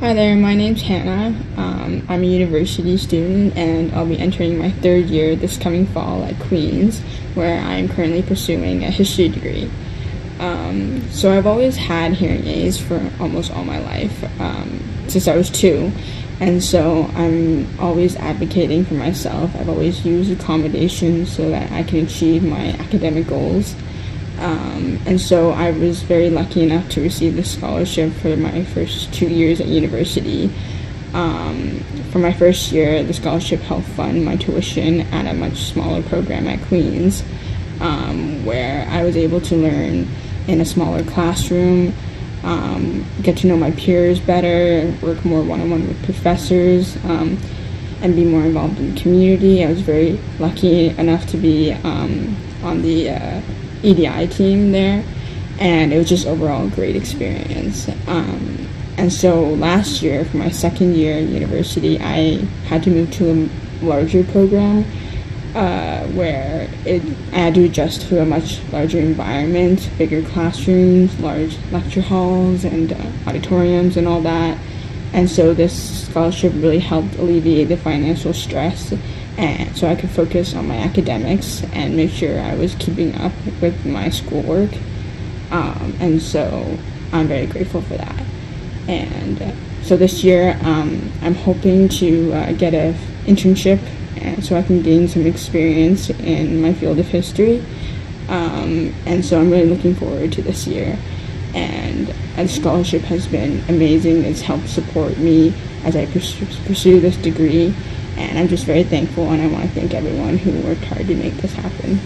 Hi there, my name's Hannah. Um, I'm a university student and I'll be entering my third year this coming fall at Queen's, where I'm currently pursuing a history degree. Um, so I've always had hearing aids for almost all my life, um, since I was two, and so I'm always advocating for myself. I've always used accommodations so that I can achieve my academic goals. Um, and so I was very lucky enough to receive the scholarship for my first two years at university. Um, for my first year, the scholarship helped fund my tuition at a much smaller program at Queen's, um, where I was able to learn in a smaller classroom, um, get to know my peers better, work more one on one with professors, um, and be more involved in the community. I was very lucky enough to be um, on the uh, EDI team there, and it was just overall a great experience. Um, and so last year, for my second year in university, I had to move to a larger program uh, where it, I had to adjust to a much larger environment, bigger classrooms, large lecture halls, and uh, auditoriums, and all that. And so this scholarship really helped alleviate the financial stress and so I could focus on my academics and make sure I was keeping up with my schoolwork. Um, and so I'm very grateful for that. And so this year, um, I'm hoping to uh, get an internship and so I can gain some experience in my field of history. Um, and so I'm really looking forward to this year. And the scholarship has been amazing. It's helped support me as I pursue this degree and I'm just very thankful and I want to thank everyone who worked hard to make this happen.